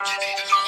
VansBeats.com.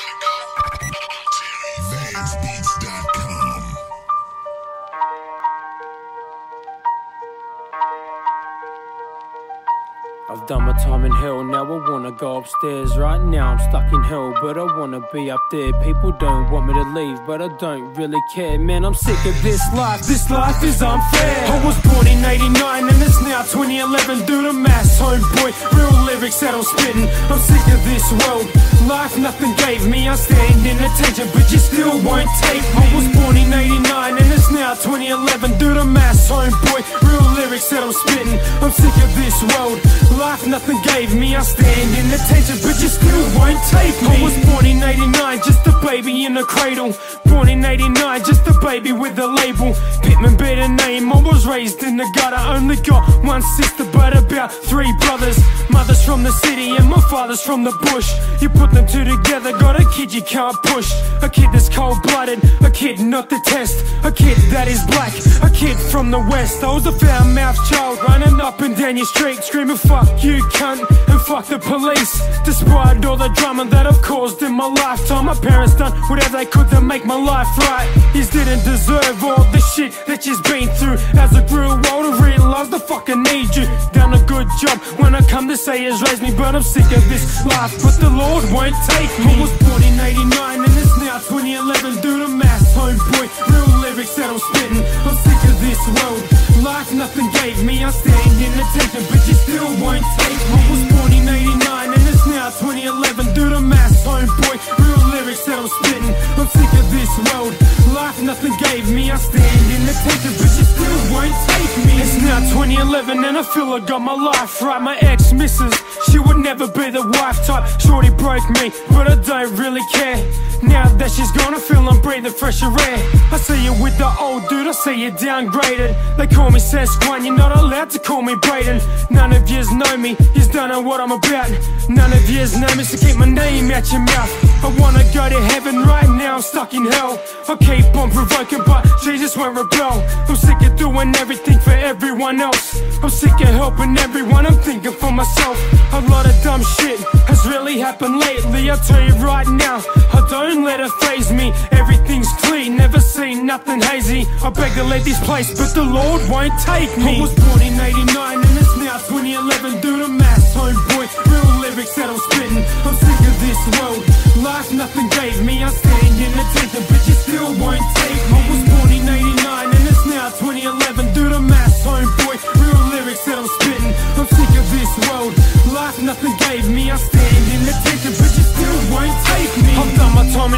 I've done my time in hell, now I wanna go upstairs. Right now I'm stuck in hell, but I wanna be up there. People don't want me to leave, but I don't really care. Man, I'm sick of this life, this life is unfair. I was born in 89 and it's now 2011. Do the maths, homeboy, real lyrics that I'm spitting. I'm sick of this world, life nothing gave me. I stand in attention, but you still won't take me. I was born in 89 and it's now 2011. Do the maths, homeboy, real lyrics that I'm spitting. I'm sick of this world, life nothing gave me. I stand in attention, but you still won't take me. I was born in 89, just a baby in a cradle. Born in 89, just a baby with a label. Pittman better name, I was raised in the gutter. Only got one sister, but about three brothers. Mother's from the city and my father's from the bush. You put them two together, got a kid you can't push. A kid that's cold blooded, a kid not the test. A kid that is black, a kid from the west. I was a foul mouthed child running up and down your street, screaming, fuck you, cunt, and fuck the police. Despite all the drama that I've caused in my lifetime, my parents done whatever they could to make my life right. You didn't deserve all the shit that you've been through. As I grew older, realized I fucking need you. Done a good job when I come to say has raised me, but I'm sick of this life. But the Lord won't take me. I was born in 89 me. Now 2011 and I feel I got my life right. My ex missus, she would never be the wife type. Shorty broke me, but I don't really care. Now that she's gone, I feel I'm breathing fresher air. I see you with the old dude, I see you downgraded. They call me Sasquatch, you're not allowed to call me Braden. None of yous know me, yous don't know what I'm about. None of yous know me, so keep my name out your mouth. I wanna go to heaven right now, I'm stuck in hell. I keep on provoking, but Jesus won't rebel. I'm sick of doing everything for everyone else. I'm sick of helping everyone, I'm thinking for myself. A lot of dumb shit has really happened lately. I'll tell you right now, I don't let her phase me. Everything's clean, never seen nothing hazy. I beg to leave this place, but the Lord won't take me. I was born in 89 and it's now 2011. Do the maths, homeboy.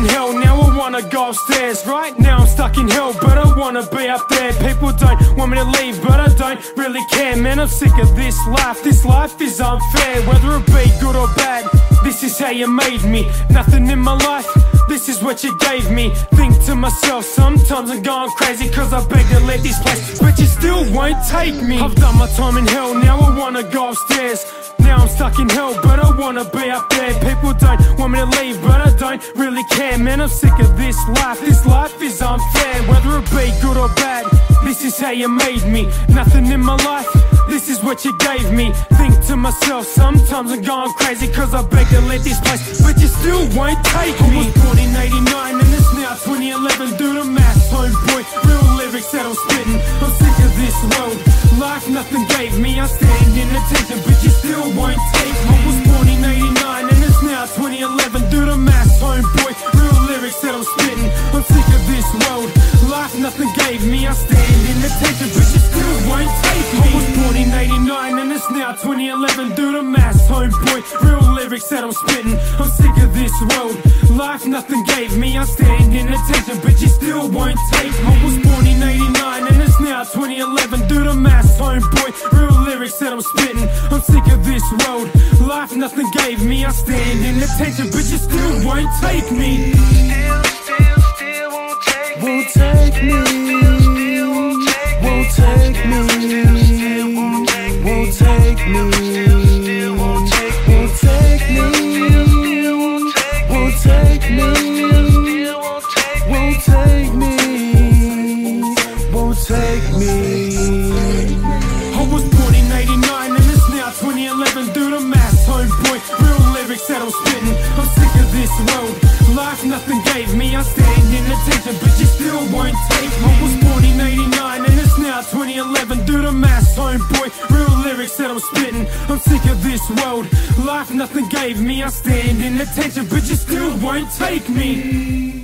In hell. Now I wanna go upstairs. Right now I'm stuck in hell, but I wanna be up there. People don't want me to leave, but I don't really care. Man, I'm sick of this life. This life is unfair, whether it be good or bad. This is how you made me. Nothing in my life. This is what you gave me. Think to myself, sometimes I'm going crazy cause I beg to leave this place, but you still won't take me. I've done my time in hell, now I wanna go upstairs. Now I'm stuck in hell, but I wanna be up there. People don't want me to leave, but I don't really care. Man, I'm sick of this life. This life is unfair, whether it be good or bad. This is how you made me. Nothing in my life. This is what you gave me. Think to myself, sometimes I'm going crazy cause I beg to leave this place, but you still won't take me. I was born in 89 and it's now 2011. Do the maths, homeboy. Real lyrics that I'm spitting. I'm sick of this world. Life nothing gave me. I stand in attention, but you gave me. I stand in attention, but you still won't take me. I was born in 89 and it's now 2011. Do the maths, homeboy. Real lyrics that I'm spitting. I'm sick of this world. Life nothing gave me. I stand in attention, but you still won't take me. I was born in 89 and it's now 2011. Do the maths, homeboy. Real lyrics that I'm spitting. I'm sick of this world. Life nothing gave me. I stand in attention, but you still won't take me. Still, still, still won't take me. Won't take me. Take me. Won't take me. Won't take me. Won't take me. Won't take me. Won't take me. I was born in 89 and it's now 2011. Do the maths, homeboy. Oh Real lyrics that I'm. I'm sick of this world. Life nothing gave me, I stand in attention, but you still won't take me. 2011. Do the math, homeboy. Real lyrics that I'm spitting. I'm sick of this world. Life nothing gave me, I stand in attention, but you still won't take me.